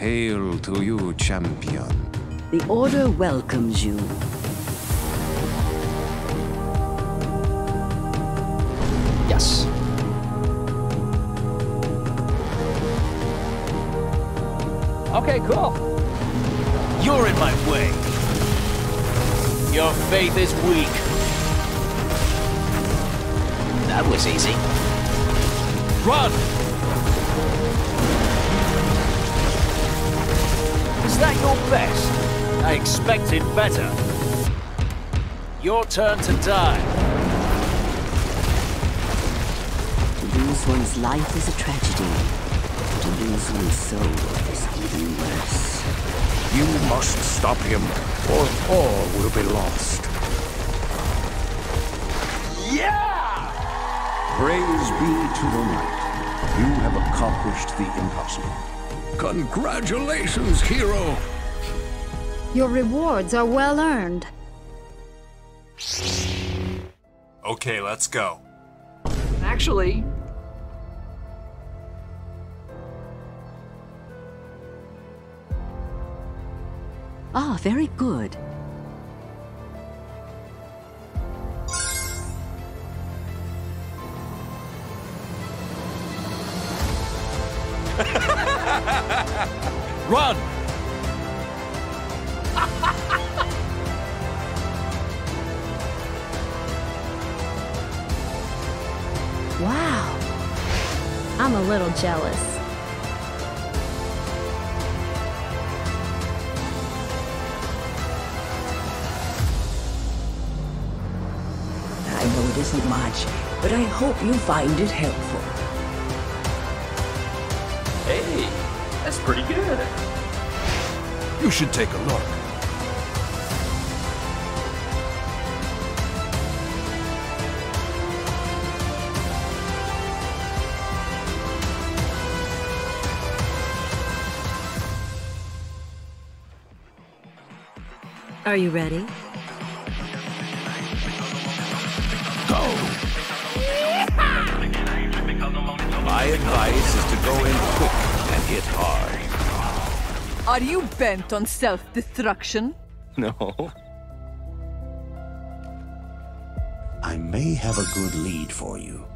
Hail to you, champion. The Order welcomes you. Yes. Okay, cool. You're in my way. Your faith is weak. That was easy. Run! That your best? I expected better. Your turn to die. To lose one's life is a tragedy. To lose one's soul is even worse. You must stop him, or all will be lost. Yeah! Praise be to the light. You have accomplished the impossible. Congratulations, hero! Your rewards are well earned. Okay, let's go. Actually, Ah, very good. Run! Wow. I'm a little jealous. I know it isn't much, but I hope you find it helpful. Hey, that's pretty good. You should take a look. Are you ready? Go! My advice is to go in quick and hit hard. Are you bent on self-destruction? No. I may have a good lead for you.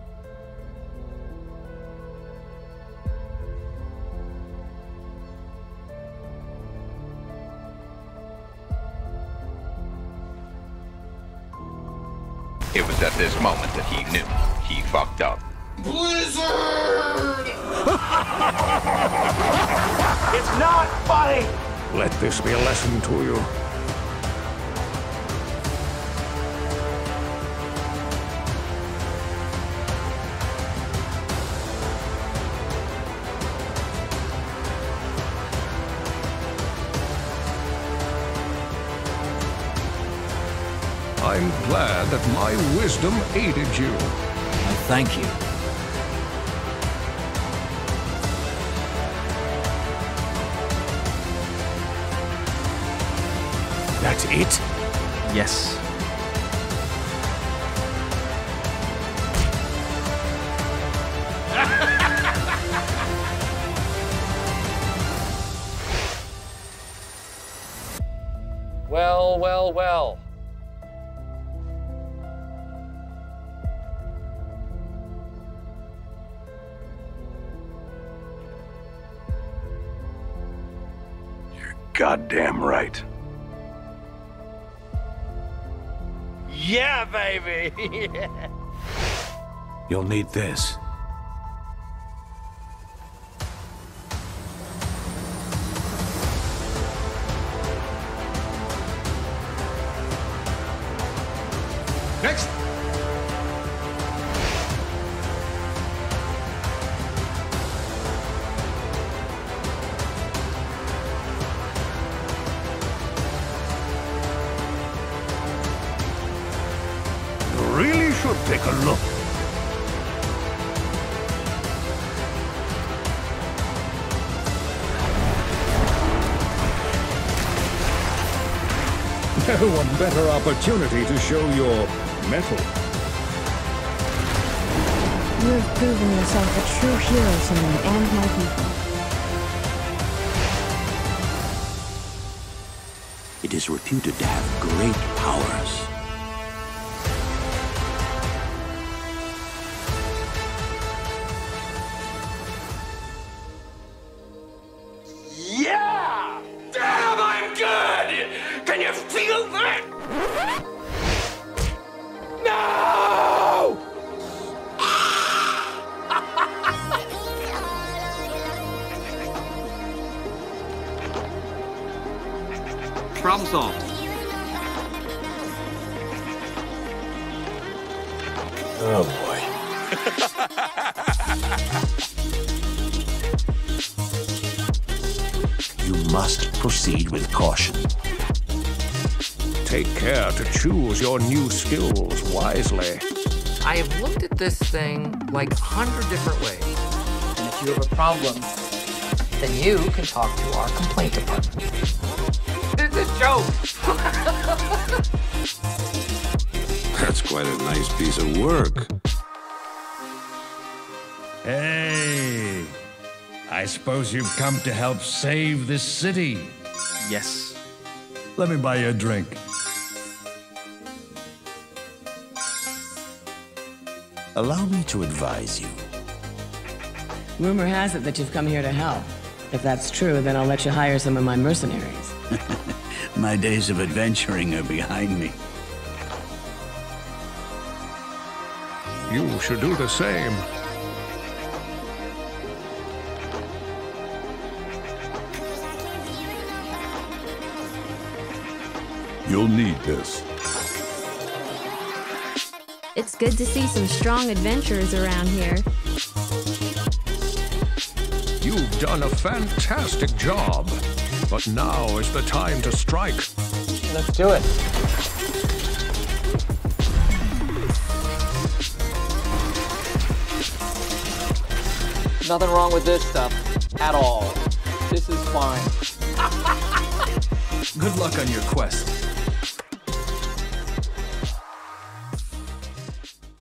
It was at this moment that he knew he fucked up. Blizzard! It's not funny! Let this be a lesson to you. I'm glad that my wisdom aided you. I thank you. That's it? yes. Well, well, well. You're goddamn right. Yeah, baby! yeah. You'll need this. Really should take a look. No one better opportunity to show your mettle. You have proven yourself a true hero to me and my people. It is reputed to have great powers. Problem solved. Oh boy. You must proceed with caution. Take care to choose your new skills wisely. I have looked at this thing like a hundred different ways. And if you have a problem, then you can talk to our complaint department. It's a joke! That's quite a nice piece of work. Hey! I suppose you've come to help save this city. Yes. Let me buy you a drink. Allow me to advise you. Rumor has it that you've come here to help. If that's true, then I'll let you hire some of my mercenaries. My days of adventuring are behind me. You should do the same. You'll need this. It's good to see some strong adventurers around here. You've done a fantastic job. But now is the time to strike. Let's do it. Nothing wrong with this stuff at all. This is fine. Good luck on your quest.